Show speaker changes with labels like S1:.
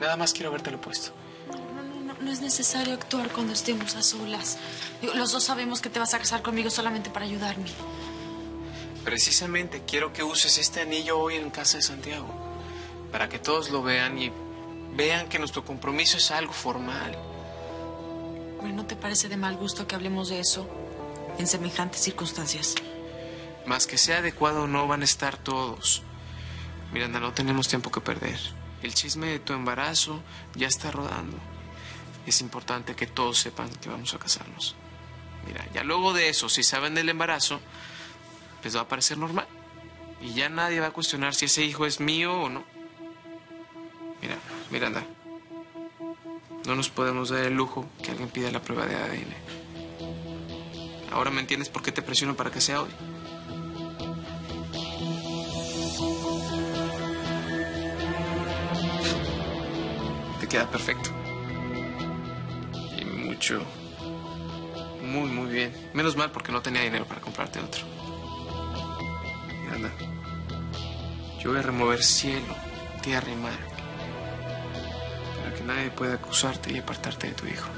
S1: Nada más quiero habértelo puesto.
S2: No, no, no, no es necesario actuar cuando estemos a solas. Digo, Los dos sabemos que te vas a casar conmigo solamente para ayudarme.
S1: Precisamente quiero que uses este anillo hoy en casa de Santiago. Para que todos lo vean y vean que nuestro compromiso es algo formal.
S2: Bueno, ¿no te parece de mal gusto que hablemos de eso en semejantes circunstancias?
S1: Más que sea adecuado o no, van a estar todos. Miranda, no tenemos tiempo que perder. El chisme de tu embarazo ya está rodando. Es importante que todos sepan que vamos a casarnos. Mira, ya luego de eso, si saben del embarazo, les va a parecer normal. Y ya nadie va a cuestionar si ese hijo es mío o no. Mira, Miranda, no nos podemos dar el lujo que alguien pida la prueba de ADN. Ahora me entiendes por qué te presiono para que sea hoy. Queda perfecto. Y mucho. Muy, muy bien. Menos mal porque no tenía dinero para comprarte otro. Miranda, yo voy a remover cielo, tierra y mar. Para que nadie pueda acusarte y apartarte de tu hijo.